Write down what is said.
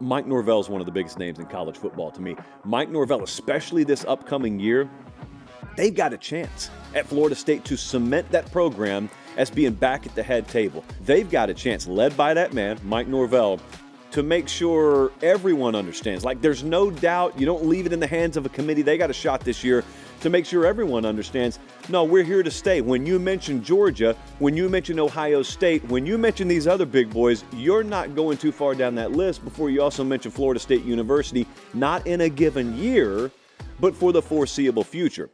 Mike Norvell is one of the biggest names in college football to me. Mike Norvell, especially this upcoming year, they've got a chance at Florida State to cement that program as being back at the head table. They've got a chance, led by that man, Mike Norvell, to make sure everyone understands. Like, there's no doubt you don't leave it in the hands of a committee. They got a shot this year to make sure everyone understands no, we're here to stay. When you mention Georgia, when you mention Ohio State, when you mention these other big boys, you're not going too far down that list before you also mention Florida State University, not in a given year, but for the foreseeable future.